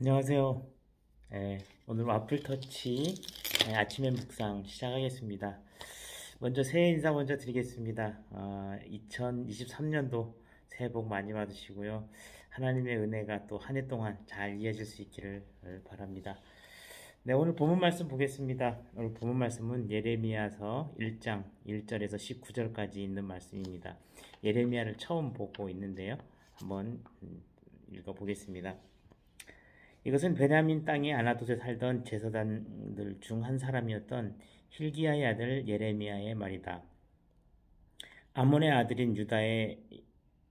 안녕하세요. 예, 오늘 와플터치 예, 아침의 묵상 시작하겠습니다. 먼저 새해 인사 먼저 드리겠습니다. 어, 2023년도 새해 복 많이 받으시고요. 하나님의 은혜가 또 한 해 동안 잘 이어질 수 있기를 바랍니다. 네, 오늘 본문 말씀 보겠습니다. 오늘 본문 말씀은 예레미야서 1장 1절에서 19절까지 있는 말씀입니다. 예레미야를 처음 보고 있는데요. 한번 음, 읽어보겠습니다. 이것은 베냐민 땅의 아나돗에 살던 제사단들 중 한 사람이었던 힐기야의 아들 예레미야의 말이다. 아몬의 아들인 유다의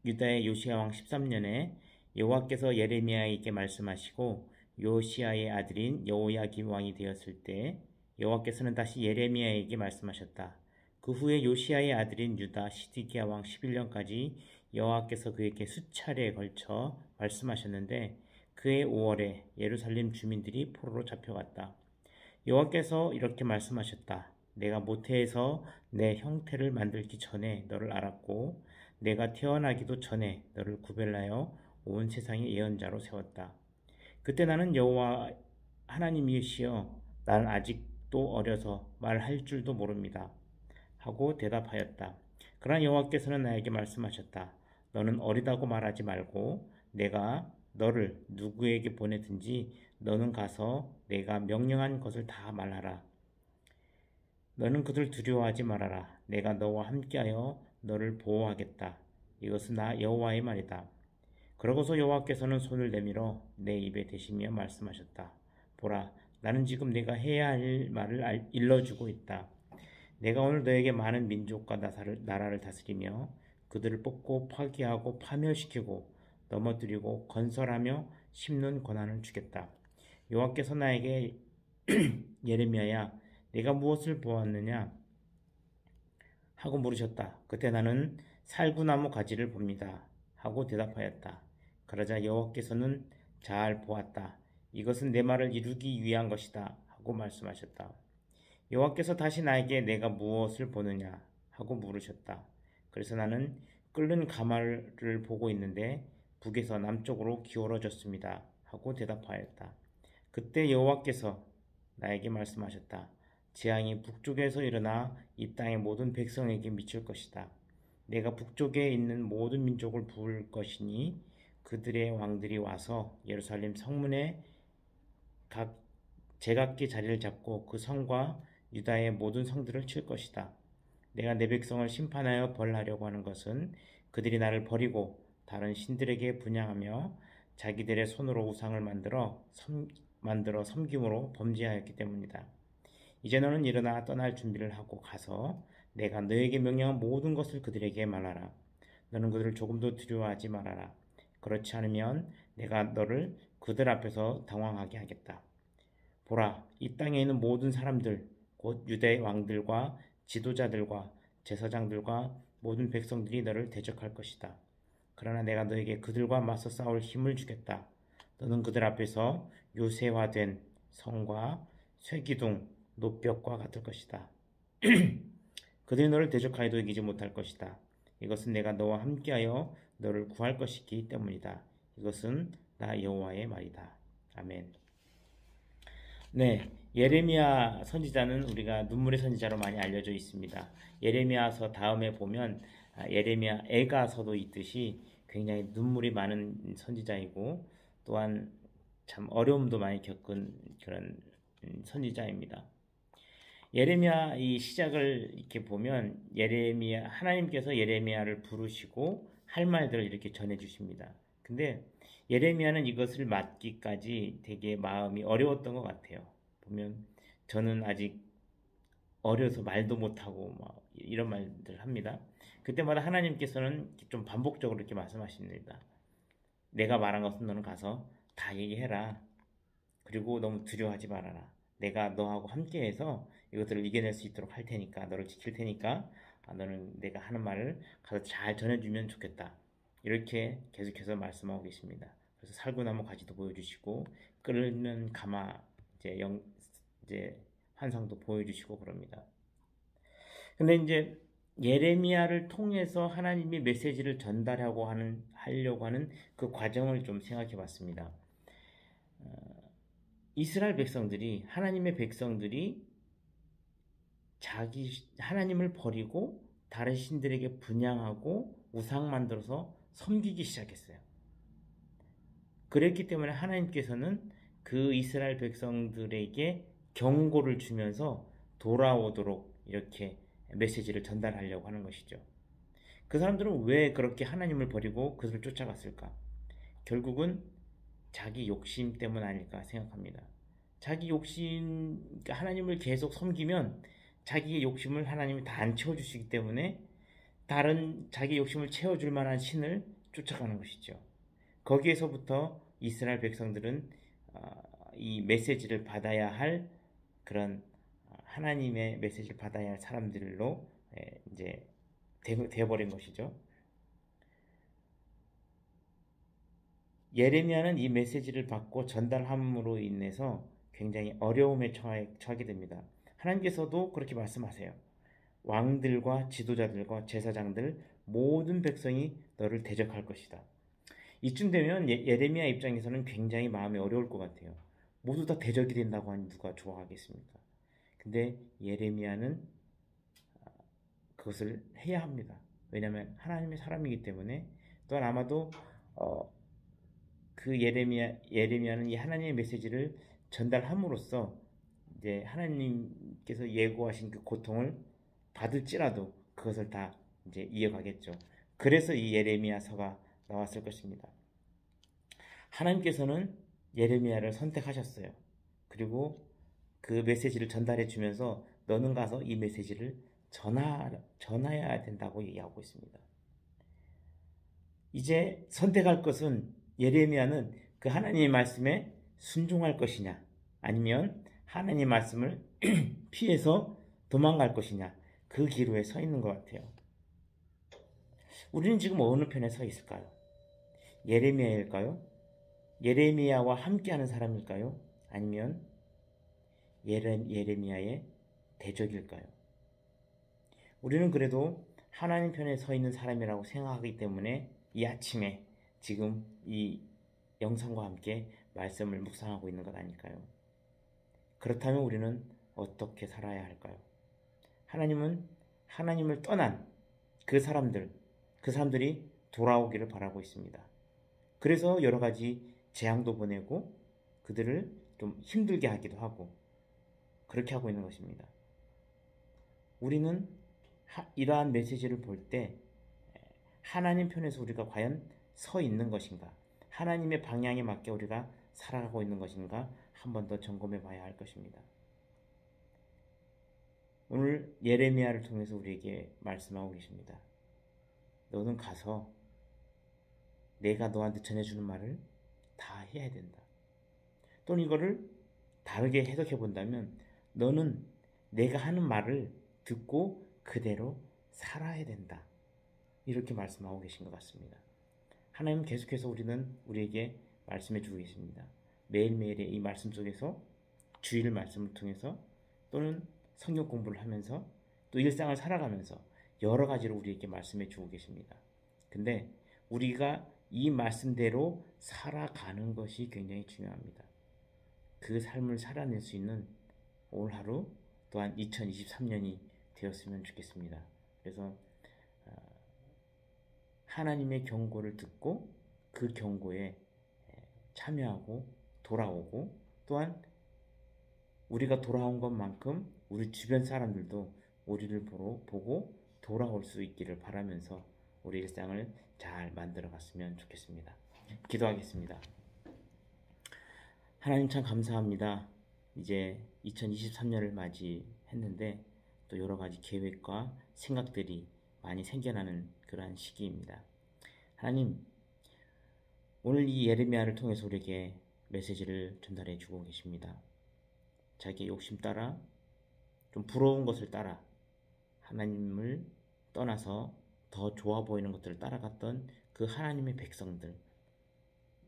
유다의 요시야 왕 13년에 여호와께서 예레미야에게 말씀하시고 요시야의 아들인 여호야김 왕이 되었을 때 여호와께서는 다시 예레미야에게 말씀하셨다. 그 후에 요시야의 아들인 유다 시디기야 왕 11년까지 여호와께서 그에게 수차례에 걸쳐 말씀하셨는데 그해 5월에 예루살렘 주민들이 포로로 잡혀갔다. 여호와께서 이렇게 말씀하셨다. 내가 모태에서 내 형태를 만들기 전에 너를 알았고 내가 태어나기도 전에 너를 구별하여 온 세상의 예언자로 세웠다. 그때 나는 여호와 하나님이시여 나는 아직도 어려서 말할 줄도 모릅니다. 하고 대답하였다. 그러나 여호와께서는 나에게 말씀하셨다. 너는 어리다고 말하지 말고 내가 너를 누구에게 보내든지 너는 가서 내가 명령한 것을 다 말하라. 너는 그들 두려워하지 말아라. 내가 너와 함께하여 너를 보호하겠다. 이것은 나 여호와의 말이다. 그러고서 여호와께서는 손을 내밀어 내 입에 대시며 말씀하셨다. 보라, 나는 지금 내가 해야 할 말을 일러주고 있다. 내가 오늘 너에게 많은 민족과 나라를 다스리며 그들을 뽑고 파괴하고 파멸시키고 넘어뜨리고 건설하며 심는 권한을 주겠다. 여호와께서 나에게 예레미야야 내가 무엇을 보았느냐 하고 물으셨다. 그때 나는 살구나무 가지를 봅니다. 하고 대답하였다. 그러자 여호와께서는 잘 보았다. 이것은 내 말을 이루기 위한 것이다. 하고 말씀하셨다. 여호와께서 다시 나에게 내가 무엇을 보느냐 하고 물으셨다. 그래서 나는 끓는 가마를 보고 있는데 북에서 남쪽으로 기울어졌습니다. 하고 대답하였다. 그때 여호와께서 나에게 말씀하셨다. 재앙이 북쪽에서 일어나 이 땅의 모든 백성에게 미칠 것이다. 내가 북쪽에 있는 모든 민족을 부을 것이니 그들의 왕들이 와서 예루살렘 성문에 각 제각기 자리를 잡고 그 성과 유다의 모든 성들을 칠 것이다. 내가 내 백성을 심판하여 벌하려고 하는 것은 그들이 나를 버리고 다른 신들에게 분양하며 자기들의 손으로 우상을 만들어 섬, 만들어 섬김으로 범죄하였기 때문이다. 이제 너는 일어나 떠날 준비를 하고 가서 내가 너에게 명령한 모든 것을 그들에게 말하라. 너는 그들을 조금도 두려워하지 말아라. 그렇지 않으면 내가 너를 그들 앞에서 당황하게 하겠다. 보라, 이 땅에 있는 모든 사람들, 곧 유대 왕들과 지도자들과 제사장들과 모든 백성들이 너를 대적할 것이다. 그러나 내가 너에게 그들과 맞서 싸울 힘을 주겠다. 너는 그들 앞에서 요새화된 성과 쇠기둥, 노벽과 같을 것이다. 그들이 너를 대적하여도 이기지 못할 것이다. 이것은 내가 너와 함께하여 너를 구할 것이기 때문이다. 이것은 나 여호와의 말이다. 아멘. 네, 예레미야 선지자는 우리가 눈물의 선지자로 많이 알려져 있습니다. 예레미야서 다음에 보면 아, 예레미야 애가서도 있듯이 굉장히 눈물이 많은 선지자이고 또한 참 어려움도 많이 겪은 그런 선지자입니다. 예레미야 이 시작을 이렇게 보면 예레미야 하나님께서 예레미야를 부르시고 할 말들을 이렇게 전해 주십니다. 근데 예레미야는 이것을 맡기까지 되게 마음이 어려웠던 것 같아요. 보면 저는 아직 어려서 말도 못하고 막 이런 말들 합니다. 그때마다 하나님께서는 좀 반복적으로 이렇게 말씀하십니다. 내가 말한 것은 너는 가서 다 얘기해라. 그리고 너무 두려워하지 말아라. 내가 너하고 함께해서 이것들을 이겨낼 수 있도록 할 테니까 너를 지킬 테니까 아, 너는 내가 하는 말을 가서 잘 전해주면 좋겠다. 이렇게 계속해서 말씀하고 계십니다. 그래서 살구나무 가지도 보여주시고 끓는 가마 이제 영 이제 환상도 보여주시고 그럽니다. 근데 이제 예레미야를 통해서 하나님이 메시지를 전달하고 하는 하려고 하는 그 과정을 좀 생각해 봤습니다. 이스라엘 백성들이 하나님의 백성들이 자기 하나님을 버리고 다른 신들에게 분양하고 우상 만들어서 섬기기 시작했어요. 그랬기 때문에 하나님께서는 그 이스라엘 백성들에게 경고를 주면서 돌아오도록 이렇게 메시지를 전달하려고 하는 것이죠. 그 사람들은 왜 그렇게 하나님을 버리고 그들을 쫓아갔을까? 결국은 자기 욕심 때문 아닐까 생각합니다. 자기 욕심, 그러니까 하나님을 계속 섬기면 자기의 욕심을 하나님이 다 안 채워주시기 때문에 다른 자기 욕심을 채워줄 만한 신을 쫓아가는 것이죠. 거기에서부터 이스라엘 백성들은 어, 이 메시지를 받아야 할 그런 어, 하나님의 메시지를 받아야 할 사람들로 이제 되어버린 것이죠. 예레미야는 이 메시지를 받고 전달함으로 인해서 굉장히 어려움에 처하게 됩니다. 하나님께서도 그렇게 말씀하세요. 왕들과 지도자들과 제사장들 모든 백성이 너를 대적할 것이다. 이쯤 되면 예, 예레미야 입장에서는 굉장히 마음이 어려울 것 같아요. 모두 다 대적이 된다고 하니 누가 좋아하겠습니까? 근데 예레미야는 아, 그것을 해야 합니다. 왜냐하면 하나님의 사람이기 때문에 또한 아마도 어, 그 예레미야 예레미야는 이 하나님의 메시지를 전달함으로써 이제 하나님께서 예고하신 그 고통을 받을지라도 그것을 다 이제 이어가겠죠. 그래서 이 예레미야서가 나왔을 것입니다. 하나님께서는 예레미야를 선택하셨어요. 그리고 그 메시지를 전달해 주면서 너는 가서 이 메시지를 전하, 전해야 된다고 얘기하고 있습니다. 이제 선택할 것은 예레미야는 그 하나님의 말씀에 순종할 것이냐 아니면 하나님 말씀을 피해서 도망갈 것이냐 그 기로에 서 있는 것 같아요. 우리는 지금 어느 편에 서 있을까요? 예레미야일까요? 예레미야와 함께하는 사람일까요? 아니면 예레, 예레미야의 대적일까요? 우리는 그래도 하나님 편에 서 있는 사람이라고 생각하기 때문에 이 아침에 지금 이 영상과 함께 말씀을 묵상하고 있는 것 아닐까요? 그렇다면 우리는 어떻게 살아야 할까요? 하나님은 하나님을 떠난 그 사람들, 그 사람들이 돌아오기를 바라고 있습니다. 그래서 여러 가지 재앙도 보내고 그들을 좀 힘들게 하기도 하고 그렇게 하고 있는 것입니다. 우리는 이러한 메시지를 볼 때 하나님 편에서 우리가 과연 서 있는 것인가? 하나님의 방향에 맞게 우리가 살아가고 있는 것인가? 한 번 더 점검해 봐야 할 것입니다. 오늘 예레미야를 통해서 우리에게 말씀하고 계십니다. 너는 가서 내가 너한테 전해주는 말을 다 해야 된다. 또는 이거를 다르게 해석해 본다면 너는 내가 하는 말을 듣고 그대로 살아야 된다. 이렇게 말씀하고 계신 것 같습니다. 하나님 계속해서 우리는 우리에게 말씀해 주고 계십니다. 매일매일의 이 말씀 속에서 주일 말씀을 통해서 또는 성경 공부를 하면서 또 일상을 살아가면서 여러 가지로 우리에게 말씀해 주고 계십니다. 근데 우리가 이 말씀대로 살아가는 것이 굉장히 중요합니다. 그 삶을 살아낼 수 있는 올 하루 또한 2023년이 되었으면 좋겠습니다. 그래서 어, 하나님의 경고를 듣고 그 경고에 참여하고 돌아오고 또한 우리가 돌아온 것만큼 우리 주변 사람들도 우리를 보러 보고 돌아올 수 있기를 바라면서 우리 일상을 잘 만들어 갔으면 좋겠습니다. 기도하겠습니다. 하나님 참 감사합니다. 이제 2023년을 맞이했는데 또 여러 가지 계획과 생각들이 많이 생겨나는 그러한 시기입니다. 하나님, 오늘 이 예레미야를 통해서 우리에게 메시지를 전달해 주고 계십니다. 자기의 욕심 따라 좀 부러운 것을 따라 하나님을 떠나서 더 좋아 보이는 것들을 따라갔던 그 하나님의 백성들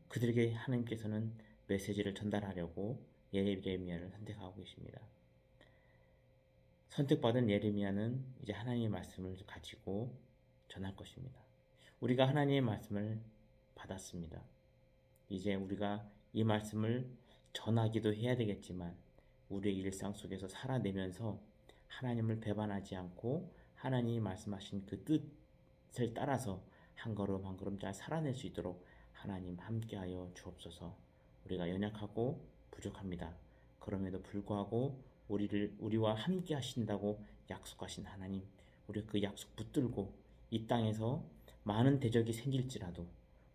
그들에게 하나님께서는 메시지를 전달하려고 예레미야를 선택하고 계십니다. 선택받은 예레미야는 이제 하나님의 말씀을 가지고 전할 것입니다. 우리가 하나님의 말씀을 받았습니다. 이제 우리가 이 말씀을 전하기도 해야 되겠지만 우리의 일상 속에서 살아내면서 하나님을 배반하지 않고 하나님이 말씀하신 그 뜻 을 따라서 한 걸음 한 걸음 잘 살아낼 수 있도록 하나님 함께하여 주옵소서. 우리가 연약하고 부족합니다. 그럼에도 불구하고 우리를 우리와 함께 하신다고 약속하신 하나님, 우리 그 약속 붙들고 이 땅에서 많은 대적이 생길지라도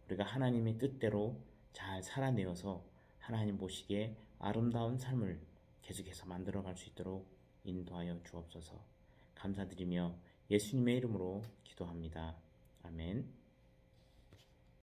우리가 하나님의 뜻대로 잘 살아내어서 하나님 보시기에 아름다운 삶을 계속해서 만들어갈 수 있도록 인도하여 주옵소서. 감사드리며 예수님의 이름으로 기도합니다. 아멘.